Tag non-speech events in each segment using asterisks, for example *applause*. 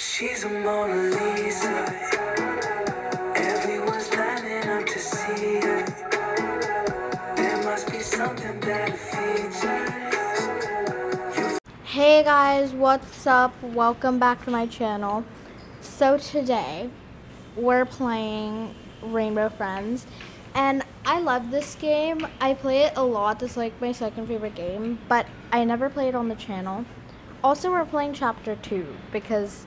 She's a Mona Lisa. Everyone's lining up to see her. There must be something that. Hey guys, what's up? Welcome back to my channel. So today, we're playing Rainbow Friends, and I love this game. I play it a lot. It's like my second favorite game, but I never play it on the channel. Also, we're playing Chapter 2 because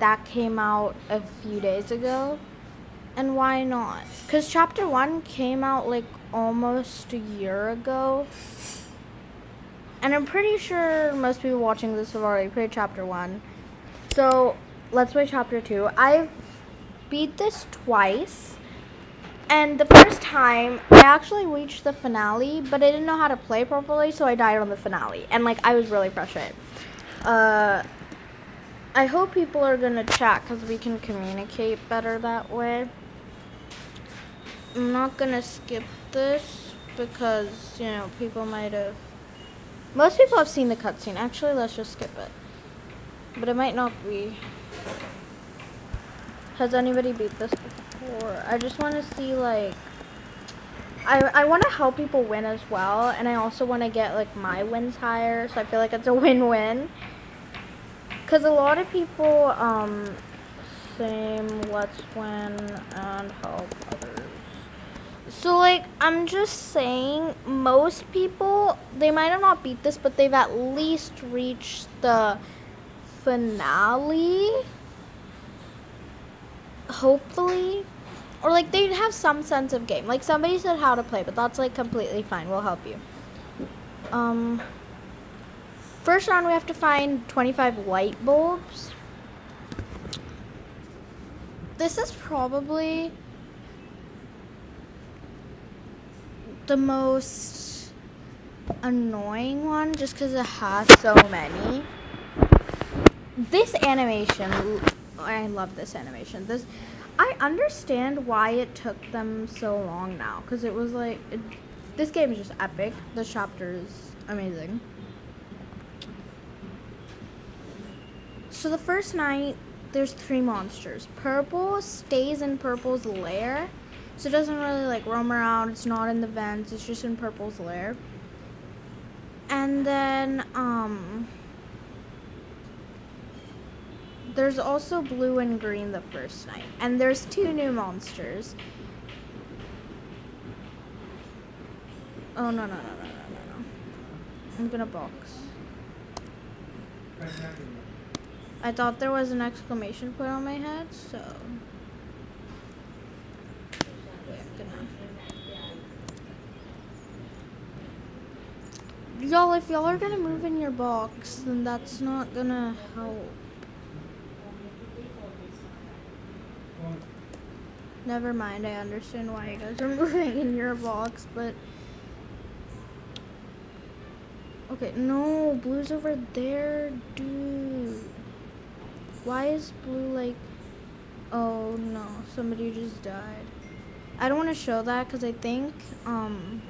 that came out a few days ago. And why not? Because Chapter 1 came out like almost a year ago. And I'm pretty sure most people watching this have already played Chapter 1. So, let's play Chapter 2. I've beat this twice. And the first time, I actually reached the finale, but I didn't know how to play properly, so I died on the finale. And, like, I was really frustrated. Uh, I hope people are going to chat, because we can communicate better that way. I'm not going to skip this, because, you know, people might have... Most people have seen the cutscene. Actually, let's just skip it. But it might not be. Has anybody beat this before? I just want to see, like... I, I want to help people win as well. And I also want to get, like, my wins higher. So I feel like it's a *laughs* win-win. Because a lot of people, um... Same, let's win and help others. So, like, I'm just saying, most people, they might have not beat this, but they've at least reached the finale. Hopefully. Or, like, they have some sense of game. Like, somebody said how to play, but that's, like, completely fine. We'll help you. Um, first round, we have to find 25 light bulbs. This is probably the most annoying one just because it has so many. This animation, I love this animation. This, I understand why it took them so long now because it was like, it, this game is just epic. The chapter is amazing. So the first night, there's three monsters. Purple stays in Purple's lair so it doesn't really like roam around. It's not in the vents. It's just in Purple's lair. And then um there's also blue and green the first night. And there's two new monsters. Oh no no no no no no no. I'm gonna box. I thought there was an exclamation point on my head, so Y'all, if y'all are gonna move in your box, then that's not gonna help. Never mind, I understand why you guys are *laughs* moving in your box, but... Okay, no, blue's over there, dude. Why is blue like... Oh, no, somebody just died. I don't want to show that because I think, um...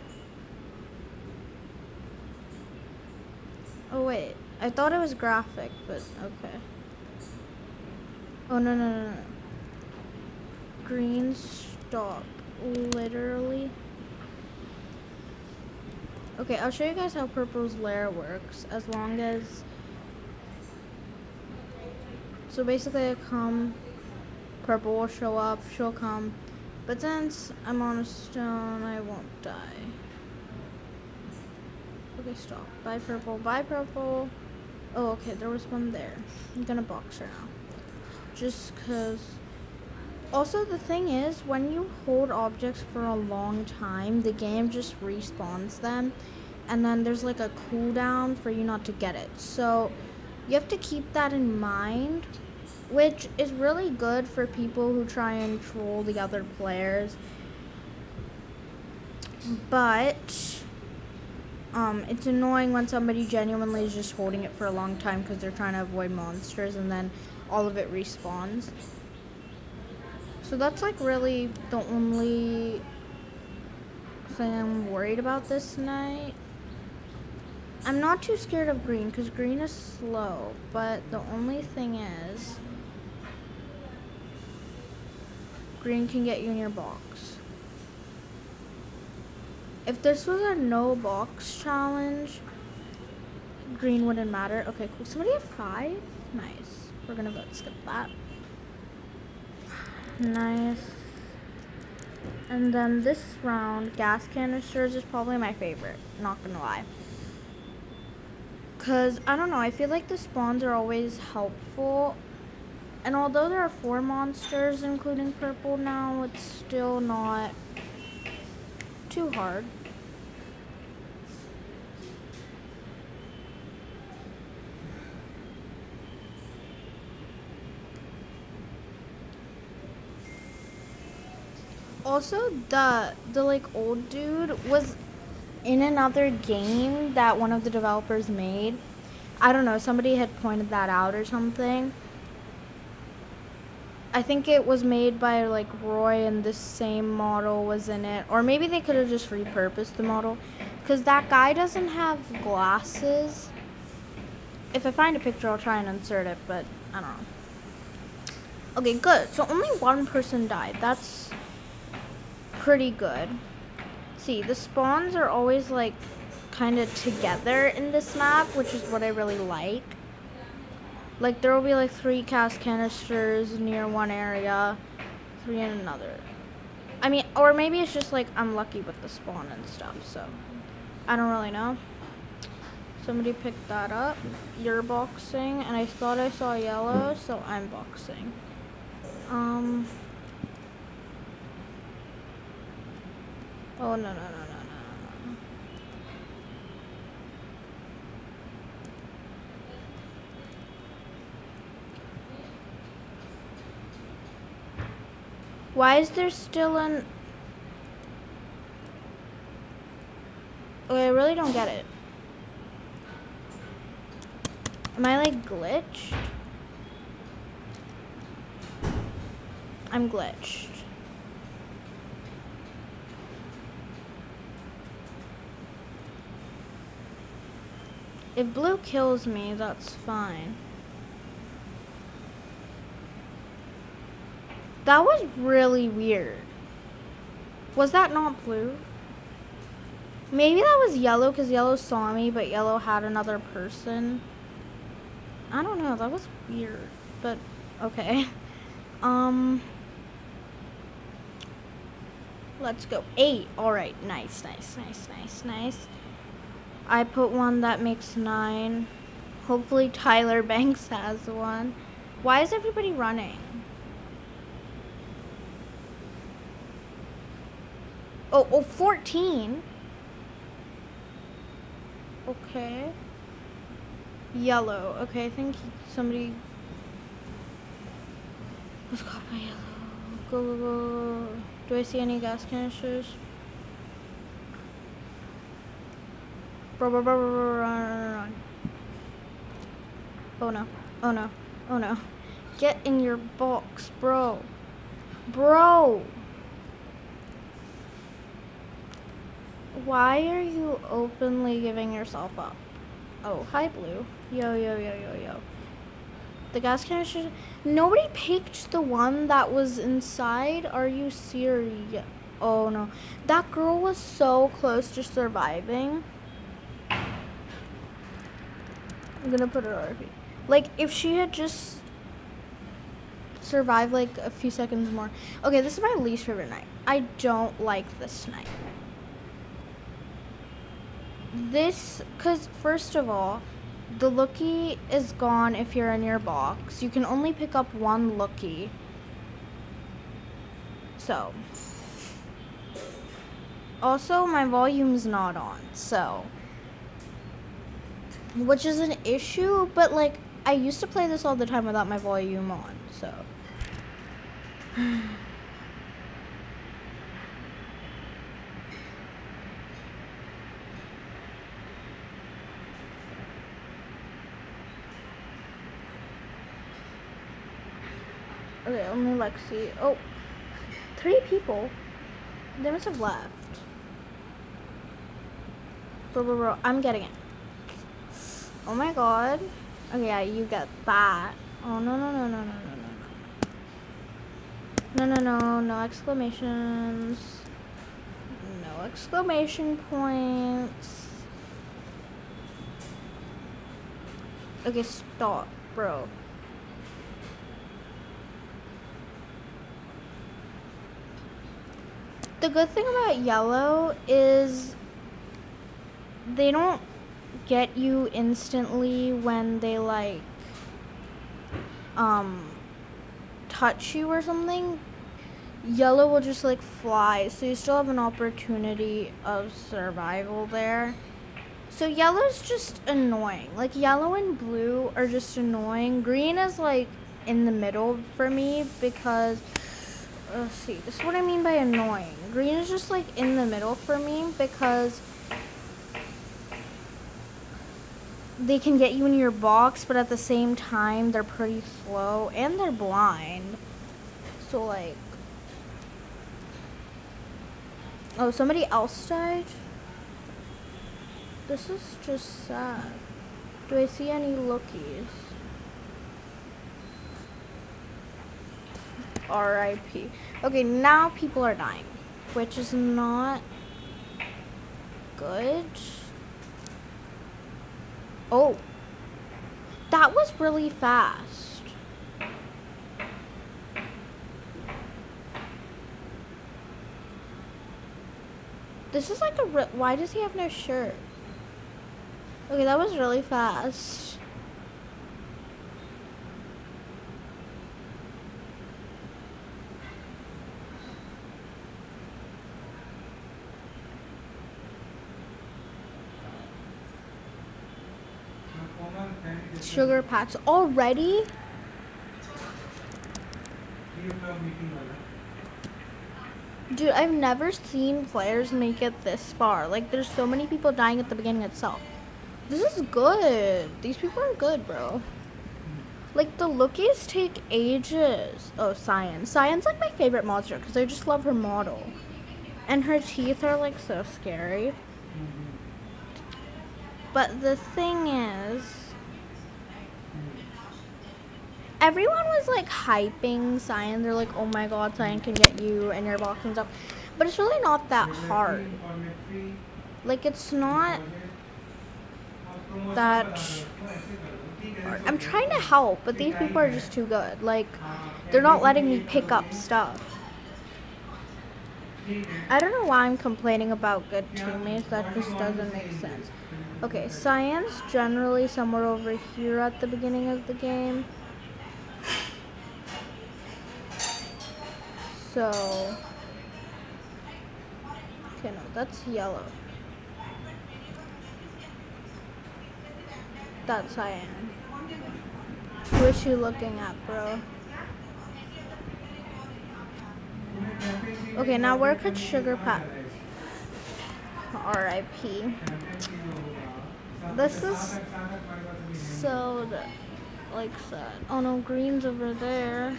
Oh, wait. I thought it was graphic, but okay. Oh, no, no, no, no. Green stop. Literally. Okay, I'll show you guys how Purple's lair works, as long as... So basically I come, Purple will show up, she'll come, but since I'm on a stone, I won't die. Okay, stop. Bye, purple. Bye, purple. Oh, okay, there was one there. I'm gonna box her now. Just because... Also, the thing is, when you hold objects for a long time, the game just respawns them. And then there's like a cooldown for you not to get it. So, you have to keep that in mind. Which is really good for people who try and troll the other players. But um, it's annoying when somebody genuinely is just holding it for a long time because they're trying to avoid monsters and then all of it respawns. So that's like really the only thing I'm worried about this night. I'm not too scared of green because green is slow, but the only thing is green can get you in your box. If this was a no box challenge, green wouldn't matter. Okay, cool. Somebody have five? Nice. We're gonna vote skip that. Nice. And then this round, gas canisters is probably my favorite, not gonna lie. Cause I don't know, I feel like the spawns are always helpful. And although there are four monsters, including purple now, it's still not too hard. Also, the the like old dude was in another game that one of the developers made. I don't know, somebody had pointed that out or something. I think it was made by like Roy and this same model was in it. Or maybe they could have just repurposed the model. Because that guy doesn't have glasses. If I find a picture, I'll try and insert it, but I don't know. Okay, good. So only one person died. That's pretty good. See, the spawns are always like kind of together in this map, which is what I really like. Like there will be like three gas canisters near one area, three in another. I mean, or maybe it's just like I'm lucky with the spawn and stuff, so I don't really know. Somebody picked that up. You're boxing, and I thought I saw yellow, so I'm boxing. Um. Oh, no, no, no, no, no. Why is there still an... I really don't get it. Am I like glitched? I'm glitched. If blue kills me, that's fine. That was really weird. Was that not blue? Maybe that was yellow because yellow saw me, but yellow had another person. I don't know. That was weird. But, okay. *laughs* Um, let's go. Eight. All right. Nice, nice, nice, nice, nice. I put one that makes nine. Hopefully Tyler *laughs* Banks has one. Why is everybody running? Oh, oh, 14. Okay. Yellow. Okay, I think somebody was caught by yellow. Go, go, go. Do I see any gas canisters? Bro, bro, bro, bro, bro, run, run, run. Oh no. Oh no. Oh no. Get in your box, bro. Bro! Why are you openly giving yourself up? Oh, hi, Blue. Yo, yo, yo, yo, yo. The gas canister. Nobody picked the one that was inside. Are you serious? Oh, no. That girl was so close to surviving. I'm gonna put her RP. Like, if she had just survived, like, a few seconds more. Okay, this is my least favorite night. I don't like this night this, because first of all, the lookie is gone if you're in your box. You can only pick up one lookie. So. Also, my volume's not on, so. Which is an issue, but like, I used to play this all the time without my volume on, so. *sighs* Okay, only Lexi. Oh, three people. They must have left. Bro, bro, bro. I'm getting it. Oh my god. Okay, yeah, you get that. Oh, no, no, no, no, no, no, no. No, no, no, no exclamations. No exclamation points. Okay, stop, bro. The good thing about yellow is they don't get you instantly when they like um touch you or something yellow will just like fly. So you still have an opportunity of survival there. So yellow's just annoying. Like yellow and blue are just annoying. Green is like in the middle for me because let's see this is what i mean by annoying. Green is just like in the middle for me because they can get you in your box, but at the same time, they're pretty slow and they're blind. So, like, oh, somebody else died? This is just sad. Do I see any lookies? RIP. Okay, now people are dying, which is not good. Oh. That was really fast. This is like a. Why does he have no shirt? Okay, that was really fast. Sugar packs already? Dude, I've never seen players make it this far. Like, there's so many people dying at the beginning itself. This is good. These people are good, bro. Like, the lookies take ages. Oh, Cyan. Cyan's, like, my favorite monster because I just love her model. And her teeth are, like, so scary. But the thing is, everyone was like hyping Cyan. They're like, oh my god, Cyan can get you and your box and stuff. But it's really not that hard. Like, it's not that hard. I'm trying to help, but these people are just too good. Like, they're not letting me pick up stuff. I don't know why I'm complaining about good teammates. That just doesn't make sense. Okay, Cyan's generally somewhere over here at the beginning of the game. So, okay, no, that's yellow. That's cyan. Who is she looking at, bro? Okay, now where could Sugar Pat? R.I.P. This is so like sad. Oh no, green's over there.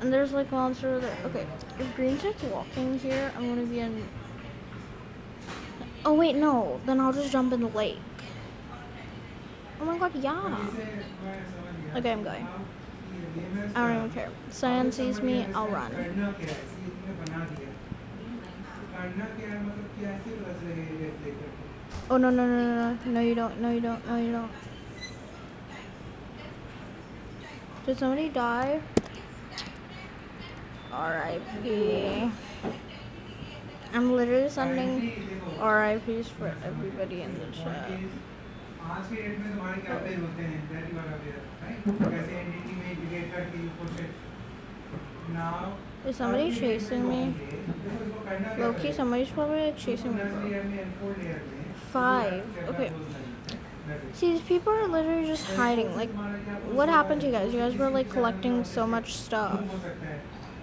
And there's like monster there. Okay, if green starts walking here, I'm gonna be in. Oh wait, no. Then I'll just jump in the lake. Oh my god, yeah. Okay, I'm going. I don't even care. Cyan sees me, I'll run. Oh no no no no no no you don't no you don't no you don't. Did somebody die? R.I.P. I'm literally sending RIPs for everybody in the chat. Is somebody chasing me? Loki, somebody's probably like chasing me. Five. Okay. See, these people are literally just hiding. Like, what happened to you guys? You guys were like collecting so much stuff.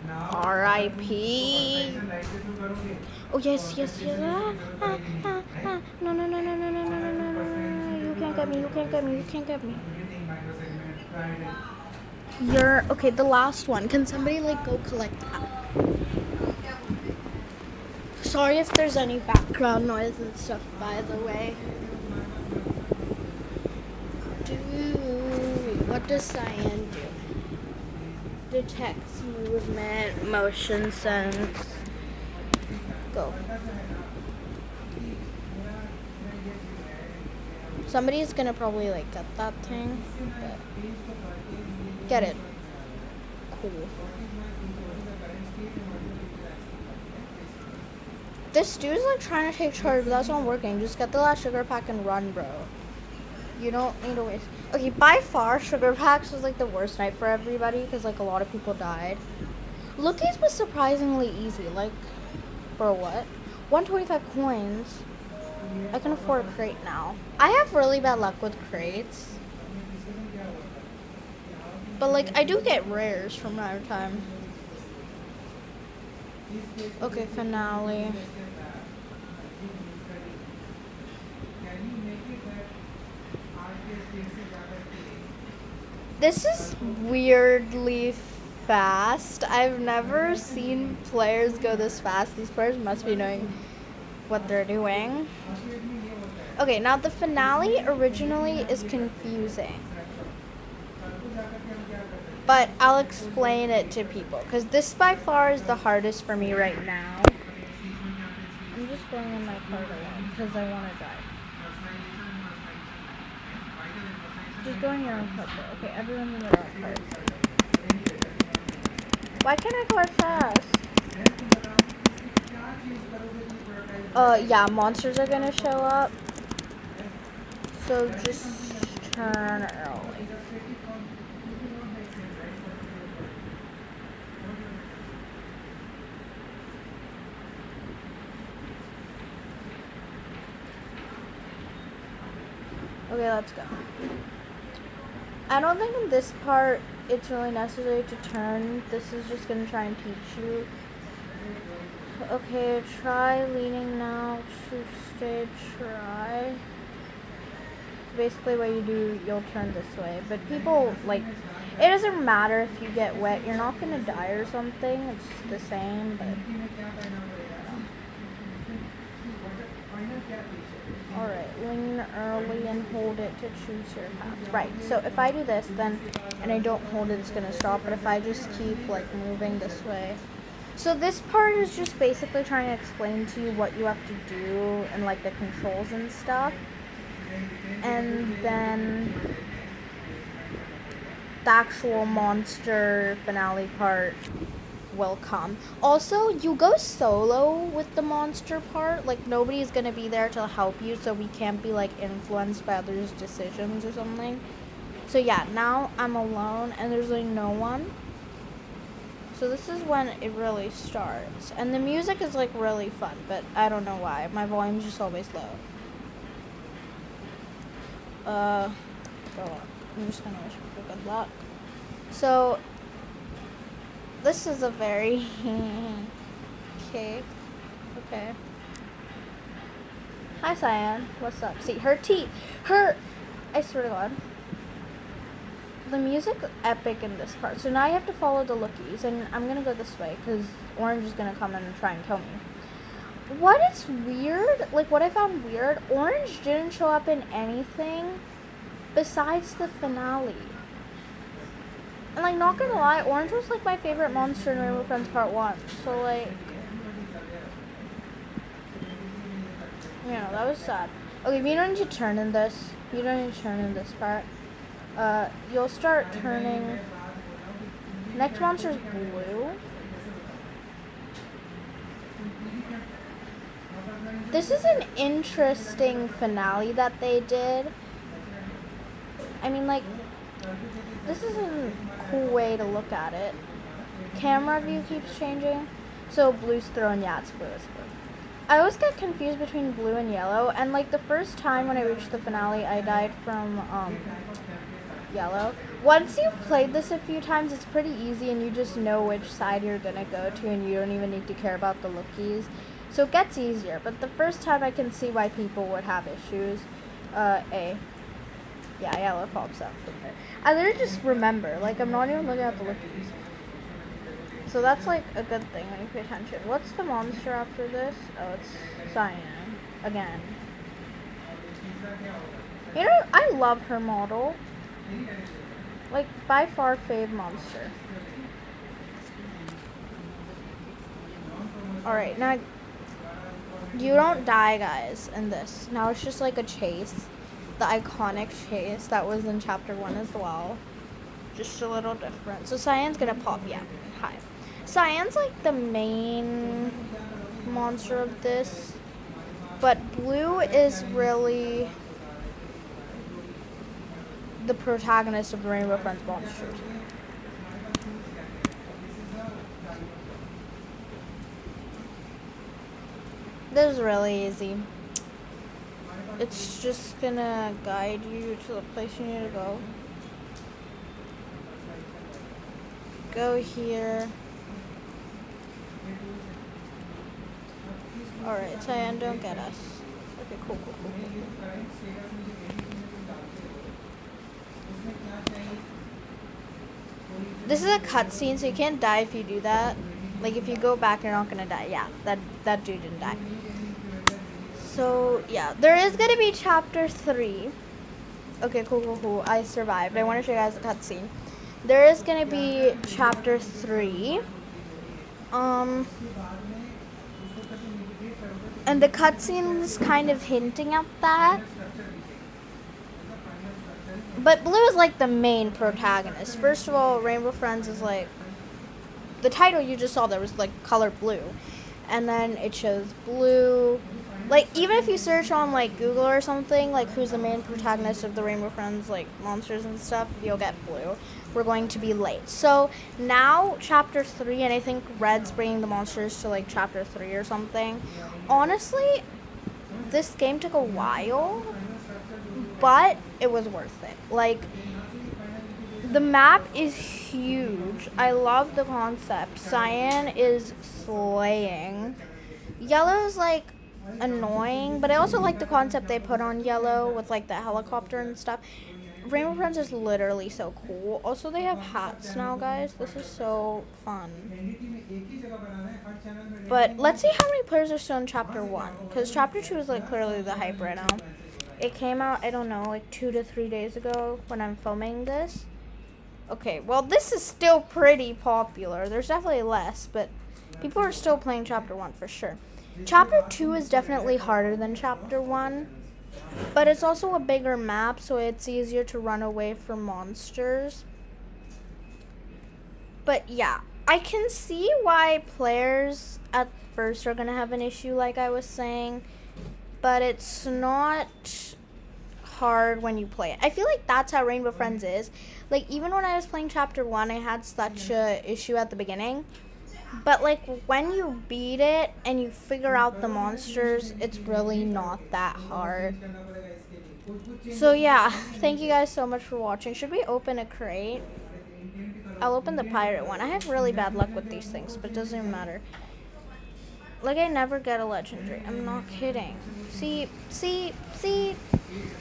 R.I.P. Oh yes, yes, yes. Ah, ah, ah, ah. No, no, no, no, no, no, no, no, no, no, no. You can't get me. You can't get me. You can't get me. You're okay. The last one. Can somebody like go collect that? Sorry if there's any background noise and stuff. By the way. Dude, what does Cyan do? Detects movement, motion sense. Go. Somebody's gonna probably like get that thing, get it. Cool. This dude's like trying to take charge, but that's not working. Just get the last sugar pack and run, bro. You don't need to waste. Okay, by far, sugar packs was like the worst night for everybody because like a lot of people died. Lookies was surprisingly easy. Like, for what? 125 coins. I can afford a crate now. I have really bad luck with crates. But like, I do get rares from time to time. Okay, finale. This is weirdly fast. I've never seen players go this fast. These players must be knowing what they're doing. Okay, now the finale originally is confusing. But I'll explain it to people because this by far is the hardest for me right now. I'm just going in my car alone because I want to drive. Just go in your own car. bro. Okay, everyone's in their own cars. Why can't I go as fast? Uh, yeah, monsters are gonna show up. So just turn early. Okay, let's go. I don't think in this part it's really necessary to turn. This is just gonna try and teach you. Okay, try leaning now to stay try. Basically what you do, you'll turn this way. But people, like, it doesn't matter if you get wet. You're not gonna die or something. It's the same, but... Alright, lean early and hold it to choose your path. Right, so if I do this, then, and I don't hold it, it's going to stop. But if I just keep, like, moving this way. So this part is just basically trying to explain to you what you have to do and, like, the controls and stuff. And then the actual monster finale part will come. Also, you go solo with the monster part. Like, nobody's gonna be there to help you, so we can't be, like, influenced by others' decisions or something. So, yeah, now I'm alone, and there's, like, no one. So this is when it really starts. And the music is, like, really fun, but I don't know why. My volume's just always low. Uh, go on. I'm just gonna wish people good luck. So, this is a very *laughs* okay. Okay. Hi, Cyan. What's up? See, her teeth. Her. I swear to God. The music epic in this part. So now you have to follow the lookies, and I'm gonna go this way because Orange is gonna come in and try and kill me. What is weird, like what I found weird, Orange didn't show up in anything besides the finale. And like, not gonna lie, Orange was like my favorite monster in Rainbow Friends Part 1. So like, you know, that was sad. Okay, you don't need to turn in this. You don't need to turn in this part. Uh, you'll start turning. Next monster is blue. This is an interesting finale that they did. I mean, like, this is a cool way to look at it. Camera view keeps changing. So blue's thrown, yeah, it's blue, it's blue. I always get confused between blue and yellow, and like the first time when I reached the finale, I died from um, yellow. Once you've played this a few times, it's pretty easy, and you just know which side you're gonna go to, and you don't even need to care about the lookies. So it gets easier, but the first time I can see why people would have issues. Uh, A. Yeah, yellow pops up from there. I literally just remember. Like, I'm not even looking at the wikis. So that's, like, a good thing when you pay attention. What's the monster after this? Oh, it's Cyan. Again. You know, I love her model. Like, by far, fave monster. Alright, now... You don't die, guys, in this. Now it's just, like, a chase. The iconic chase that was in chapter one as well. Just a little different. So Cyan's gonna pop, yeah. Hi. Cyan's like the main monster of this. But Blue is really the protagonist of the Rainbow Friends monsters. This is really easy. It's just gonna guide you to the place you need to go. Go here. Alright, Cyan, don't get us. Okay, cool, cool, cool. This is a cutscene, so you can't die if you do that. Like, if you go back, you're not gonna die. Yeah, that, that dude didn't die. So, yeah, there is gonna be chapter 3. Okay, cool, cool, cool. I survived. I want to show you guys the cutscene. There is gonna be chapter 3. Um... And the cutscene is kind of hinting at that. But Blue is like the main protagonist. First of all, Rainbow Friends is like the title you just saw there was like color blue. And then it shows blue. Like even if you search on like Google or something, like who's the main protagonist of the Rainbow Friends like monsters and stuff, you'll get blue. We're going to be late. So now chapter three, and I think Red's bringing the monsters to like chapter three or something. Honestly, this game took a while, but it was worth it. Like the map is huge. I love the concept. Cyan is slaying. Yellow's like annoying, but I also like the concept they put on yellow with like the helicopter and stuff. Rainbow Friends is literally so cool. Also, they have hats now, guys. This is so fun. But let's see how many players are still in Chapter 1. Because Chapter 2 is like clearly the hype right now. It came out, I don't know, like two to three days ago when I'm filming this. Okay, well, this is still pretty popular. There's definitely less, but people are still playing Chapter 1 for sure. Chapter 2 is definitely harder than Chapter 1, but it's also a bigger map, so it's easier to run away from monsters. But yeah, I can see why players at first are going to have an issue, like I was saying, but it's not hard when you play it. I feel like that's how Rainbow Friends is. Like, even when I was playing Chapter 1, I had such mm-hmm. a issue at the beginning but like when you beat it and you figure out the monsters, it's really not that hard. So yeah, *laughs* thank you guys so much for watching. Should we open a crate? I'll open the pirate one. I have really bad luck with these things, but it doesn't even matter. Like I never get a legendary. I'm not kidding. See, see, see?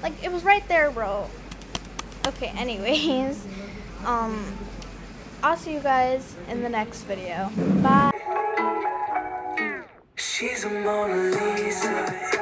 Like it was right there, bro. Okay, *laughs* anyways. Um I'll see you guys in the next video. Bye. She's a Mona Lisa.